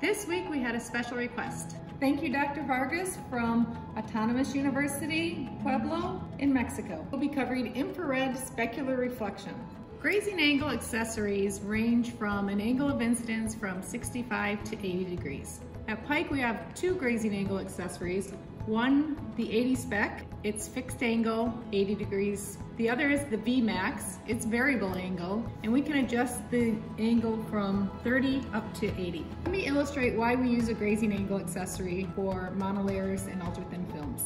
This week we had a special request. Thank you, Dr. Vargas from Autonomous University, Puebla in Mexico. We'll be covering infrared specular reflection. Grazing angle accessories range from an angle of incidence from 65 to 80 degrees. At Pike, we have two grazing angle accessories. One, the 80Spec, it's fixed angle, 80 degrees. The other is the VeeMAX, it's variable angle, and we can adjust the angle from 30 up to 80. Let me illustrate why we use a grazing angle accessory for monolayers and ultra-thin films.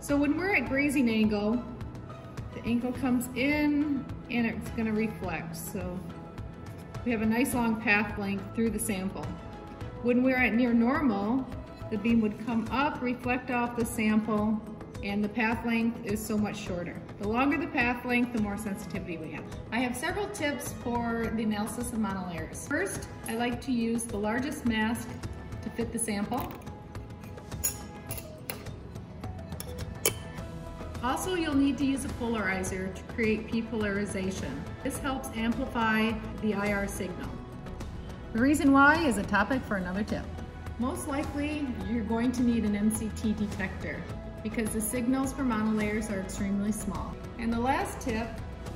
So when we're at grazing angle, the angle comes in and it's gonna reflect. So we have a nice long path length through the sample. When we're at near normal, the beam would come up, reflect off the sample, and the path length is so much shorter. The longer the path length, the more sensitivity we have. I have several tips for the analysis of monolayers. First, I like to use the largest mask to fit the sample. Also, you'll need to use a polarizer to create p-polarization. This helps amplify the IR signal. The reason why is a topic for another tip. Most likely, you're going to need an MCT detector because the signals for monolayers are extremely small. And the last tip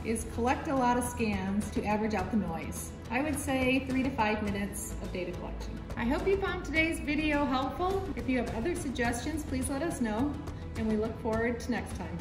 is collect a lot of scans to average out the noise. I would say three to five minutes of data collection. I hope you found today's video helpful. If you have other suggestions, please let us know, and we look forward to next time.